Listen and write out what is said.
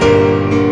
Música